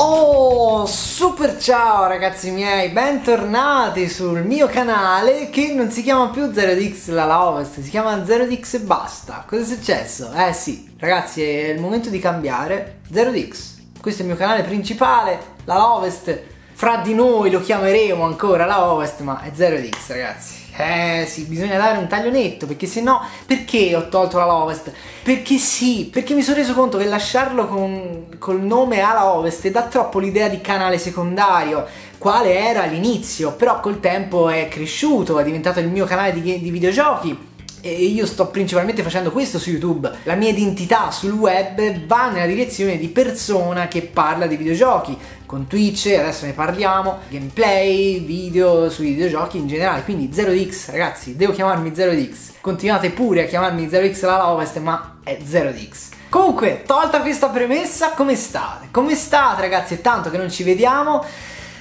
Oh, super ciao ragazzi miei, bentornati sul mio canale che non si chiama più 0dx la Lovest, si chiama 0dx e basta. Cosa è successo? Eh sì, ragazzi è il momento di cambiare 0dx. Questo è il mio canale principale, la Lovest. Fra di noi lo chiameremo ancora la Ovest, ma è 0dx ragazzi. Eh sì, bisogna dare un taglio netto perché se no, perché ho tolto la Ovest? Perché sì, perché mi sono reso conto che lasciarlo con, col nome ala Ovest dà troppo l'idea di canale secondario, quale era all'inizio, però col tempo è cresciuto, è diventato il mio canale di, di videogiochi e io sto principalmente facendo questo su YouTube. La mia identità sul web va nella direzione di persona che parla di videogiochi. Con Twitch, adesso ne parliamo, gameplay, video sui videogiochi in generale. Quindi 0x, ragazzi, devo chiamarmi 0x. Continuate pure a chiamarmi 0x la Ovest, ma è 0x. Comunque, tolta questa premessa, come state? Come state, ragazzi? È tanto che non ci vediamo.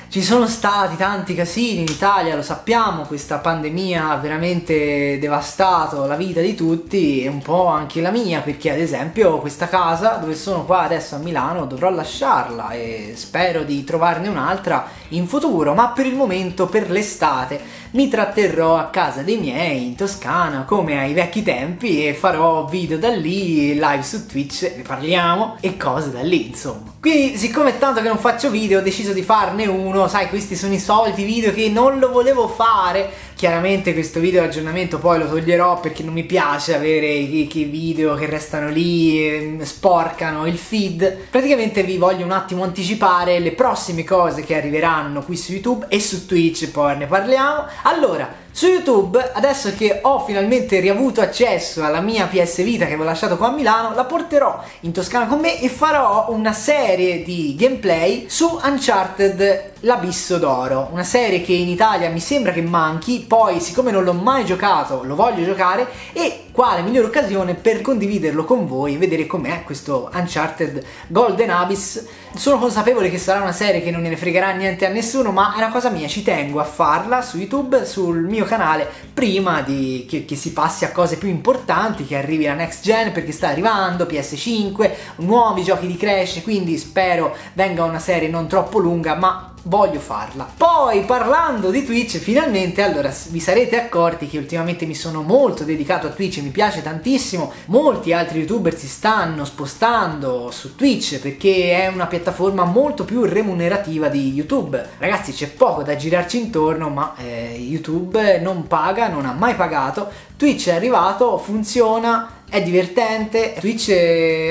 Ci sono stati tanti casini in Italia, lo sappiamo, questa pandemia ha veramente devastato la vita di tutti e un po' anche la mia, perché ad esempio questa casa dove sono qua adesso a Milano dovrò lasciarla e spero di trovarne un'altra in futuro, ma per il momento, per l'estate, mi tratterrò a casa dei miei in Toscana come ai vecchi tempi e farò video da lì, live su Twitch, ne parliamo e cose da lì, insomma. Quindi, siccome tanto che non faccio video, ho deciso di farne uno. Sai, questi sono i soliti video che non lo volevo fare. Chiaramente questo video aggiornamento poi lo toglierò perché non mi piace avere i, i video che restano lì, e sporcano il feed. Praticamente vi voglio un attimo anticipare le prossime cose che arriveranno qui su YouTube e su Twitch, poi ne parliamo. Allora, su YouTube, adesso che ho finalmente riavuto accesso alla mia PS Vita che avevo lasciato qua a Milano, la porterò in Toscana con me e farò una serie di gameplay su Uncharted L'Abisso d'Oro, una serie che in Italia mi sembra che manchi, poi siccome non l'ho mai giocato lo voglio giocare e quale migliore occasione per condividerlo con voi e vedere com'è questo Uncharted Golden Abyss. Sono consapevole che sarà una serie che non ne fregherà niente a nessuno, ma è una cosa mia, ci tengo a farla su YouTube, sul mio canale, prima di che, che si passi a cose più importanti, che arrivi la next gen perché sta arrivando, PS5, nuovi giochi di Crash, quindi spero venga una serie non troppo lunga, ma voglio farla. Poi parlando di Twitch, finalmente allora vi sarete accorti che ultimamente mi sono molto dedicato a Twitch, mi piace tantissimo. Molti altri youtuber si stanno spostando su Twitch perché è una piattaforma molto più remunerativa di YouTube. Ragazzi, c'è poco da girarci intorno, ma eh, YouTube non paga, non ha mai pagato. Twitch è arrivato, funziona è divertente. Twitch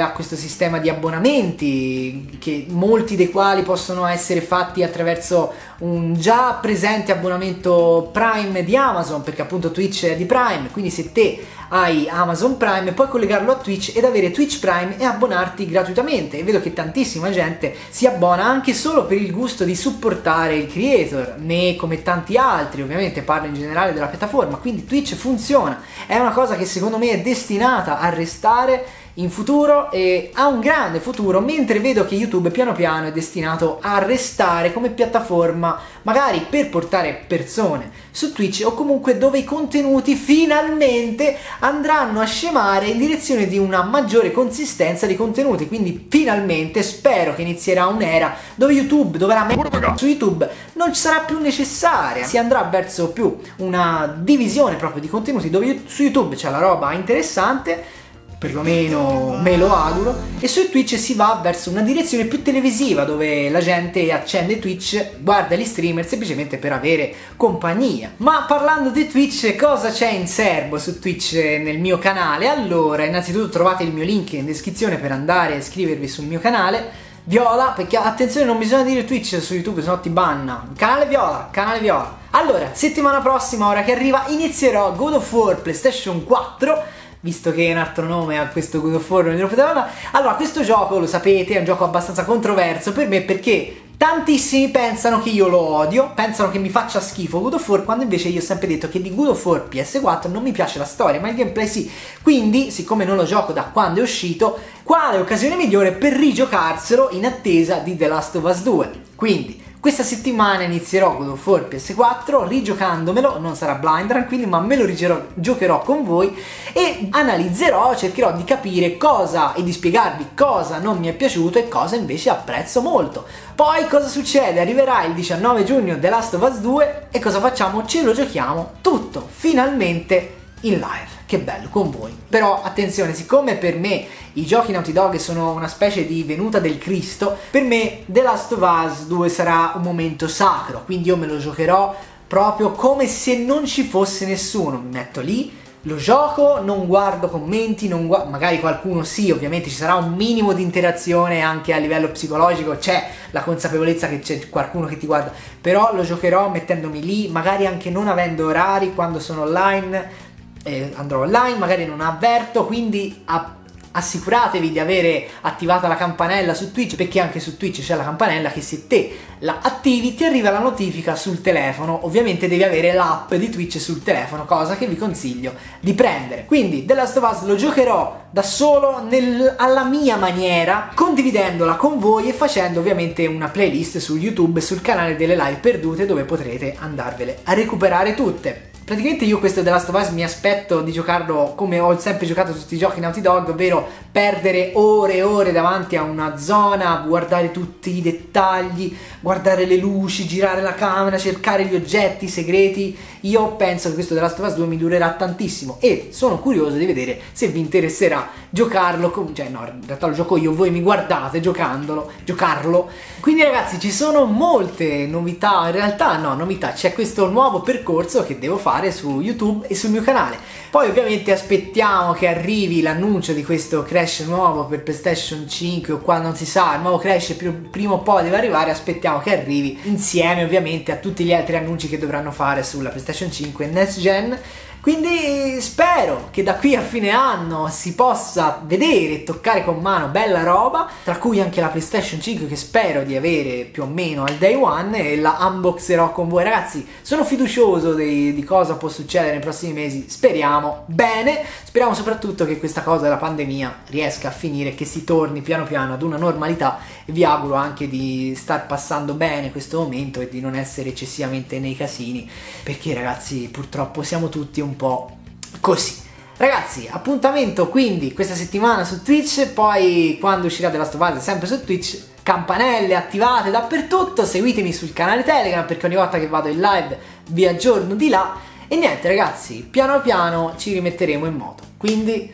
ha questo sistema di abbonamenti, che molti dei quali possono essere fatti attraverso un già presente abbonamento Prime di Amazon, perché appunto Twitch è di Prime, quindi se te hai Amazon Prime puoi collegarlo a Twitch ed avere Twitch Prime e abbonarti gratuitamente. E vedo che tantissima gente si abbona anche solo per il gusto di supportare il creator, me come tanti altri, ovviamente parlo in generale della piattaforma, quindi Twitch funziona, è una cosa che secondo me è destinata a restare in futuro e ha un grande futuro, mentre vedo che YouTube piano piano è destinato a restare come piattaforma, magari per portare persone su Twitch o comunque dove i contenuti finalmente andranno a scemare in direzione di una maggiore consistenza di contenuti. Quindi finalmente spero che inizierà un'era dove YouTube, dove la me- su YouTube non sarà più necessaria, si andrà verso più una divisione proprio di contenuti dove su YouTube c'è la roba interessante perlomeno me lo auguro, e su Twitch si va verso una direzione più televisiva dove la gente accende Twitch, guarda gli streamer semplicemente per avere compagnia. Ma parlando di Twitch, cosa c'è in serbo su Twitch nel mio canale? Allora, innanzitutto trovate il mio link in descrizione per andare a iscrivervi sul mio canale. Viola, perché attenzione non bisogna dire Twitch su YouTube, se no ti banna. Canale Viola, canale Viola. Allora, settimana prossima, ora che arriva, inizierò God of War PlayStation 4 visto che è un altro nome a questo God of War non glielo poteva dare. Allora, questo gioco, lo sapete, è un gioco abbastanza controverso per me perché Tantissimi pensano che io lo odio, pensano che mi faccia schifo God of War, quando invece io ho sempre detto che di God of War PS4 non mi piace la storia, ma il gameplay sì. Quindi, siccome non lo gioco da quando è uscito, quale occasione migliore per rigiocarselo in attesa di The Last of Us 2? Quindi, Questa settimana inizierò God of War PS4 rigiocandomelo, non sarà blind run quindi, ma me lo rigiocherò con voi e analizzerò, cercherò di capire cosa e di spiegarvi cosa non mi è piaciuto e cosa invece apprezzo molto. Poi cosa succede? Arriverà il 19 giugno The Last of Us 2 e cosa facciamo? Ce lo giochiamo tutto, finalmente in live. Che bello, con voi. Però attenzione, siccome per me i giochi Naughty Dog sono una specie di venuta del Cristo, per me The Last of Us 2 sarà un momento sacro, quindi io me lo giocherò proprio come se non ci fosse nessuno. Mi metto lì, lo gioco, non guardo commenti, non gu- magari qualcuno sì, ovviamente ci sarà un minimo di interazione anche a livello psicologico, c'è la consapevolezza che c'è qualcuno che ti guarda, però lo giocherò mettendomi lì, magari anche non avendo orari quando sono online eh, andrò online, magari non avverto, quindi a, assicuratevi di avere attivata la campanella su Twitch perché anche su Twitch c'è la campanella che se te la attivi ti arriva la notifica sul telefono. Ovviamente devi avere l'app di Twitch sul telefono cosa che vi consiglio di prendere. Quindi The Last of Us lo giocherò da solo nel, alla mia maniera condividendola con voi e facendo ovviamente una playlist su YouTube sul canale delle live perdute dove potrete andarvele a recuperare tutte Praticamente io questo The Last of Us mi aspetto di giocarlo come ho sempre giocato tutti i giochi Naughty Dog, ovvero perdere ore e ore davanti a una zona, guardare tutti i dettagli, guardare le luci, girare la camera, cercare gli oggetti segreti. Io penso che questo The Last of Us 2 mi durerà tantissimo e sono curioso di vedere se vi interesserà giocarlo, con... cioè no, in realtà lo gioco io, voi mi guardate giocandolo, giocarlo. Quindi ragazzi ci sono molte novità, in realtà no, novità, c'è questo nuovo percorso che devo fare fare su YouTube e sul mio canale. Poi ovviamente aspettiamo che arrivi l'annuncio di questo Crash nuovo per PlayStation 5 o qua non si sa, il nuovo Crash prima o poi deve arrivare, aspettiamo che arrivi insieme ovviamente a tutti gli altri annunci che dovranno fare sulla PlayStation 5 Next Gen quindi spero che da qui a fine anno si possa vedere e toccare con mano bella roba, tra cui anche la PlayStation 5 che spero di avere più o meno al day one e la unboxerò con voi. Ragazzi. Sono fiducioso di, di cosa può succedere nei prossimi mesi, speriamo bene, speriamo soprattutto che questa cosa della pandemia riesca a finire, che si torni piano piano ad una normalità. E vi auguro anche di star passando bene questo momento e di non essere eccessivamente nei casini, perché ragazzi purtroppo siamo tutti un po' così. Ragazzi, appuntamento quindi questa settimana su Twitch, poi quando uscirà della stovata sempre su Twitch, campanelle attivate dappertutto, seguitemi sul canale Telegram perché ogni volta che vado in live vi aggiorno di là e niente ragazzi, piano piano ci rimetteremo in moto. Quindi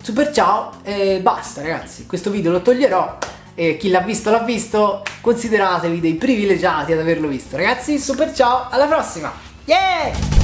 super ciao e basta ragazzi, questo video lo toglierò e chi l'ha visto l'ha visto, consideratevi dei privilegiati ad averlo visto. Ragazzi, super ciao, alla prossima! Yeah!